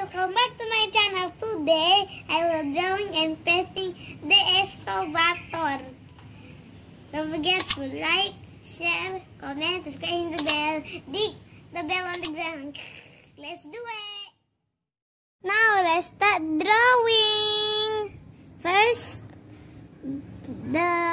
Welcome back to my channel. Today, I will drawing and painting the excavator. Don't forget to like, share, comment, subscribe the bell, dig the bell on the ground. Let's do it! Now, let's start drawing. First, the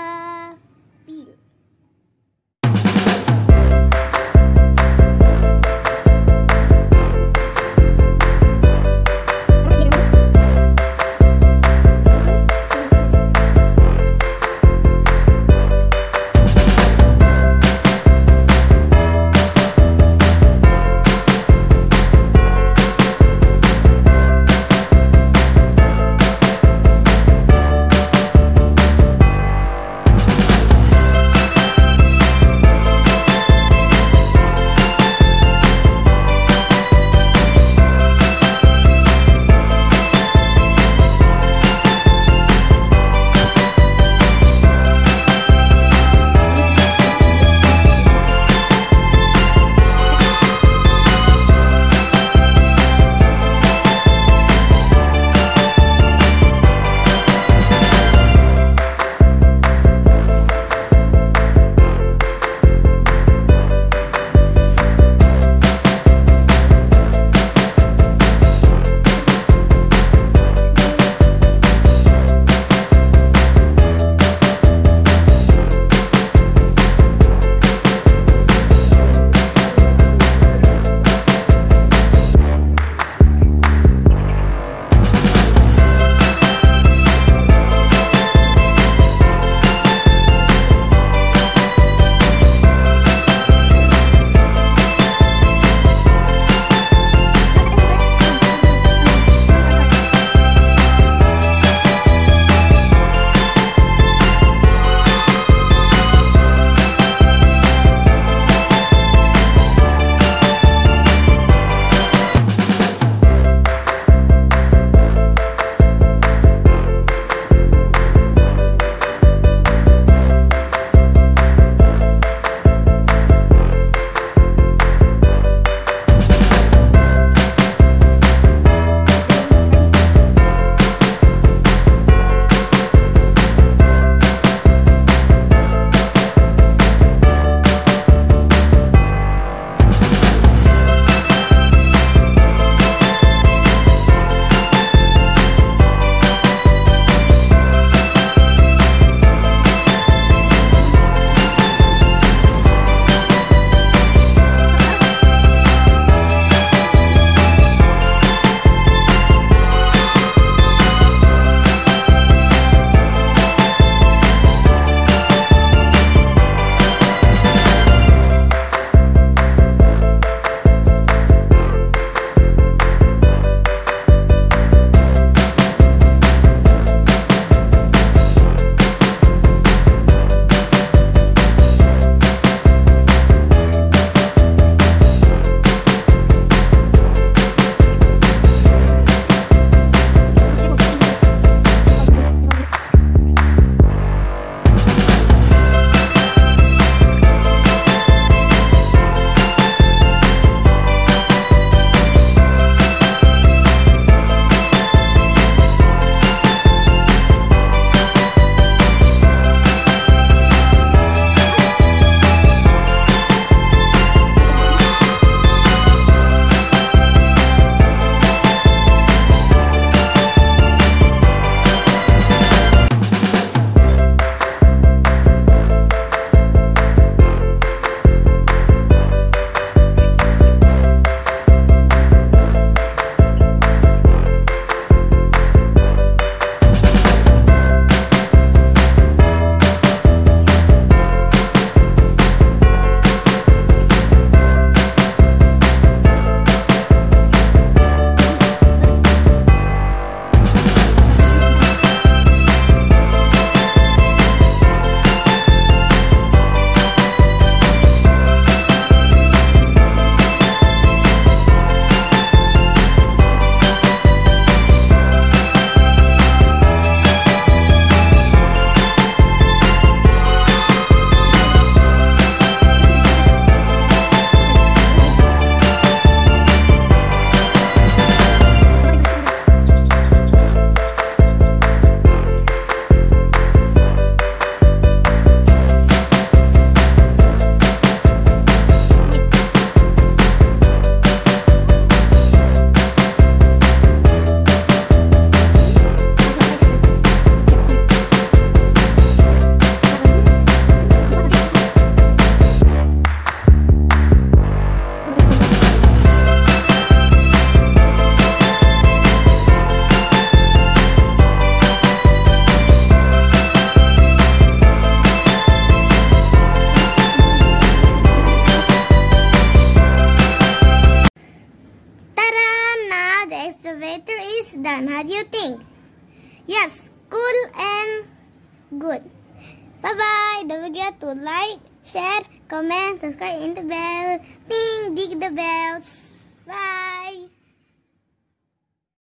done. How do you think? Yes, cool and good. Bye-bye. Don't forget to like, share, comment, subscribe, and the bell. Ding, dig the bells. Bye.